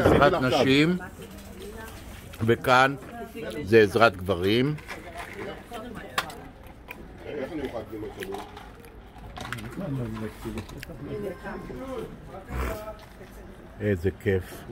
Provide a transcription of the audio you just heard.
עזרת נשים, וכאן זה עזרת גברים. איזה כיף.